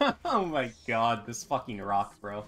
oh my god, this fucking rock, bro.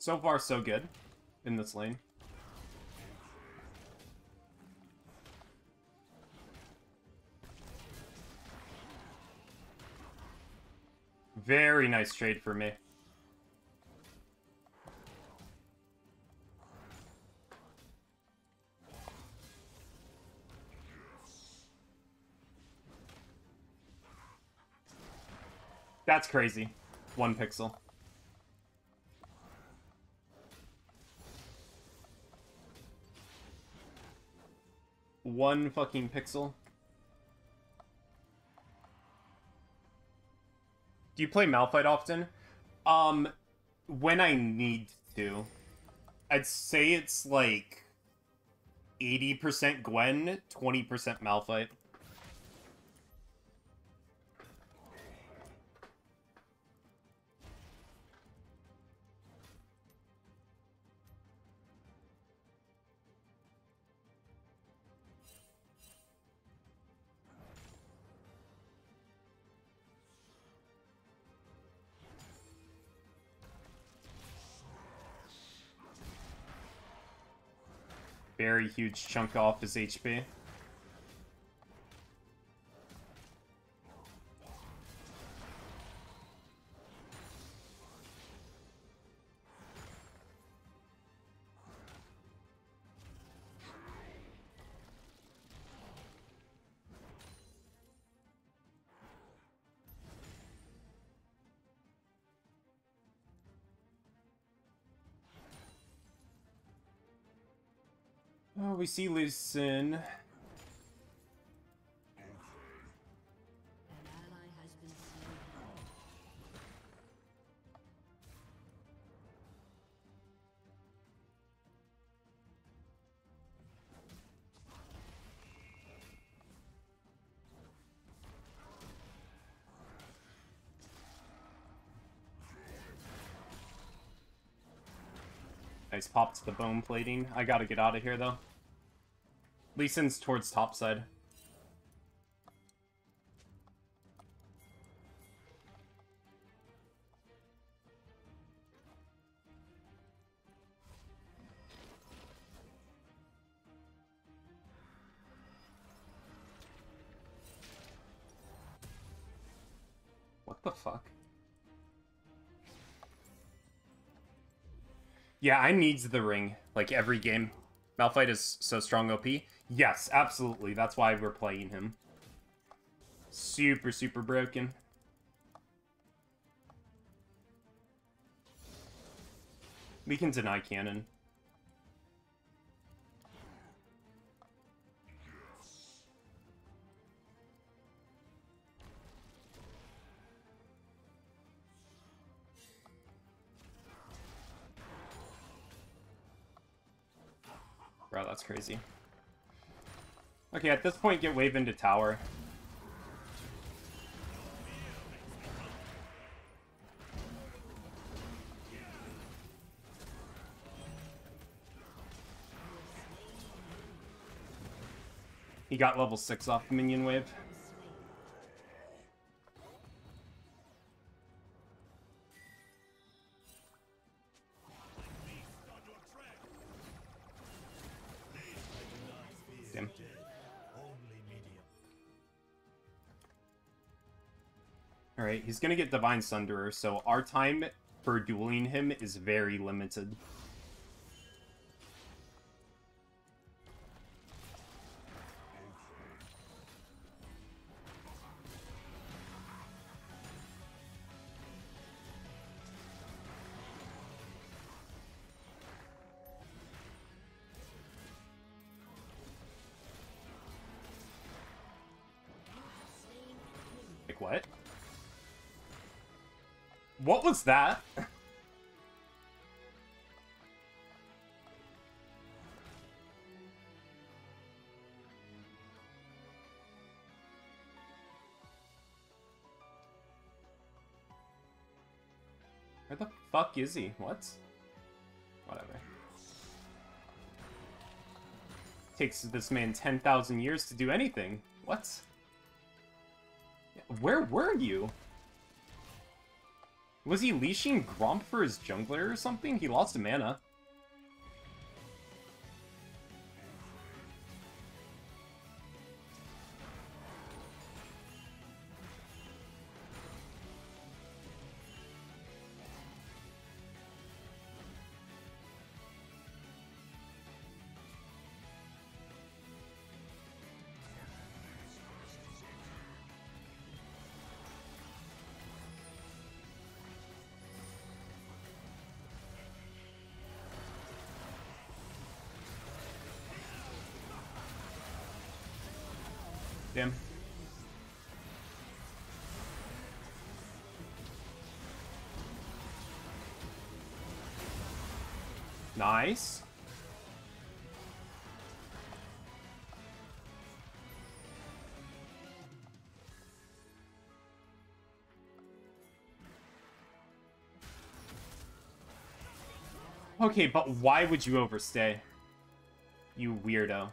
So far, so good in this lane. Very nice trade for me. That's crazy. One pixel. One fucking pixel. Do you play Malphite often? Um, when I need to. I'd say it's like 80% Gwen, 20% Malphite. Very huge chunk off his HP. Oh, we see Lee Sin. Nice pop to the bone plating. I gotta get out of here, though. Lee towards topside. What the fuck? Yeah, I needs the ring, like, every game. Malphite is so strong OP. Yes, absolutely. That's why we're playing him. Super, super broken. We can deny cannon. Bro, that's crazy. Okay, at this point, get wave into tower. He got level 6 off minion wave. Alright, he's gonna get Divine Sunderer, so our time for dueling him is very limited. Like what? What was that? Where the fuck is he? What? Whatever. Takes this man 10,000 years to do anything. What? Where were you? Was he leashing Gromp for his jungler or something? He lost a mana. Damn. Nice. Okay, but why would you overstay? You weirdo.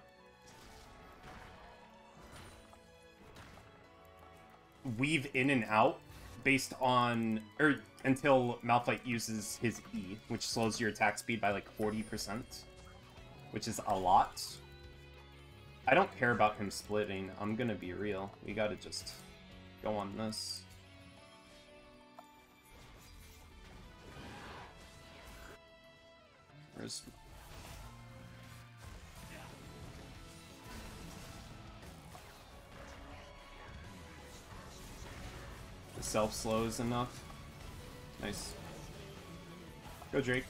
Weave in and out based on or until Malphite uses his E, which slows your attack speed by like 40%, which is a lot. I don't care about him splitting. I'm gonna be real. We gotta just go on this. Where's The self slows enough. Nice. Go Drake.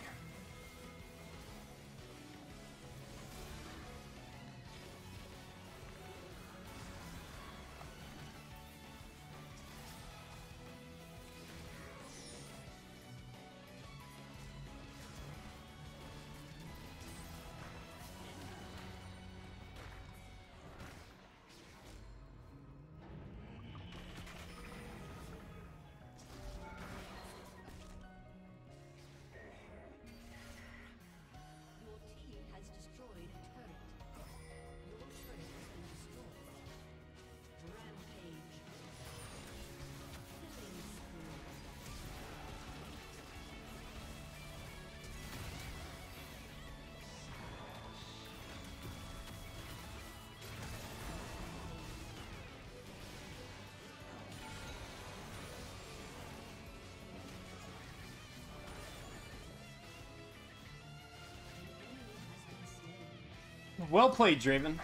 Well played, Draven.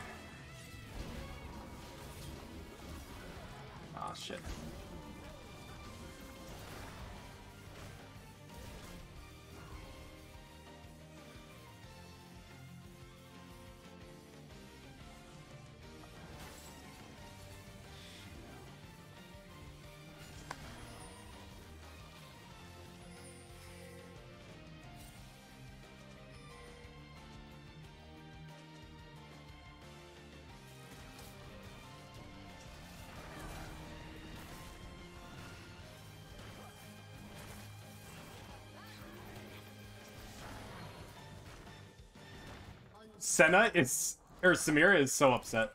Senna is or Samira is so upset.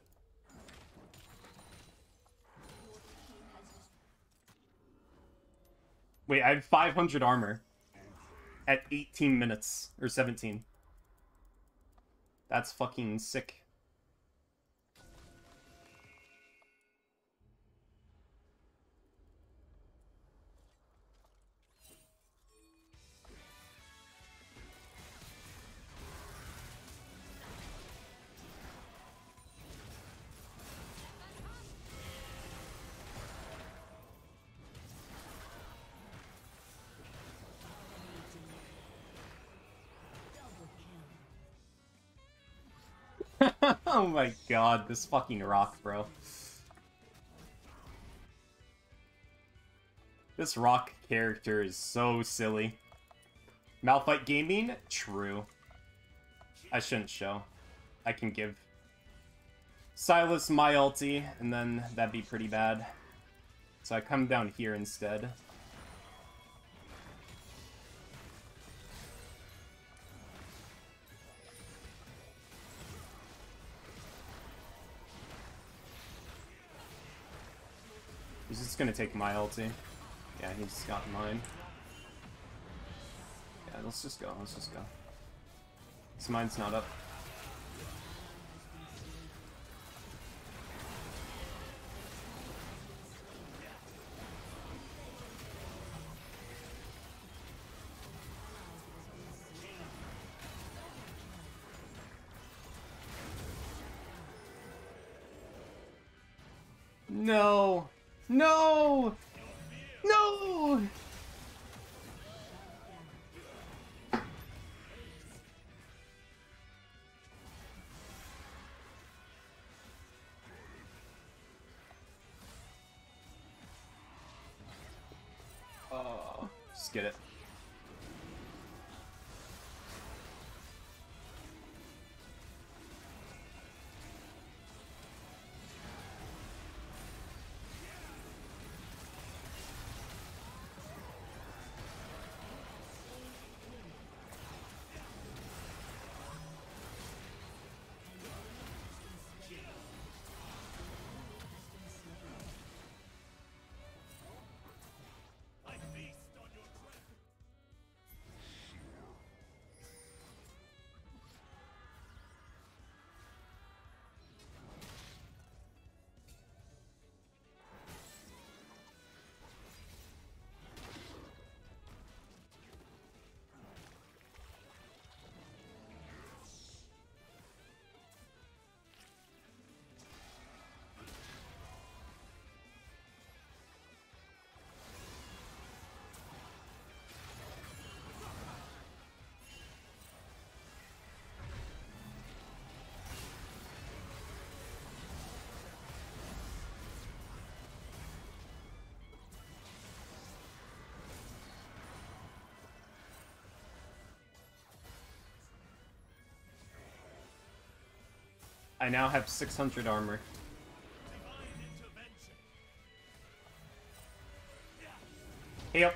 Wait, I have 500 armor at 18 minutes or 17. That's fucking sick. Oh my god, this fucking rock, bro. This rock character is so silly. Malphite Gaming? True. I shouldn't show. I can give Sylas my ulti, and then that'd be pretty bad. So I come down here instead. He's just gonna take my ulti. Yeah, he's got mine. Yeah, let's just go, let's just go. This mine's not up. No! No! No! Oh, just get it. I now have 600 armor. Hey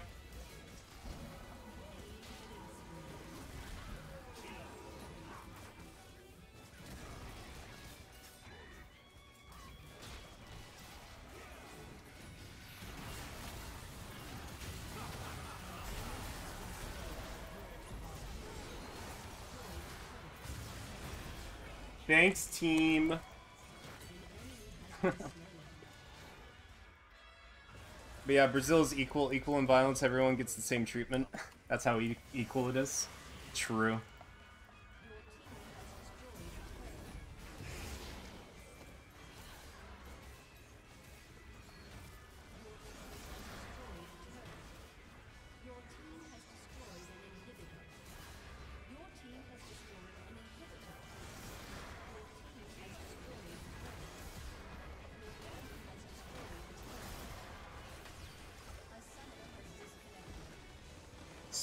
Thanks, team. but yeah, Brazil is equal, equal in violence. Everyone gets the same treatment. That's how e equal it is. True.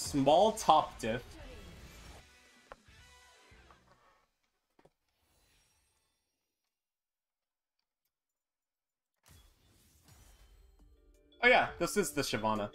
Small top diff. Oh yeah, this is the Shyvana.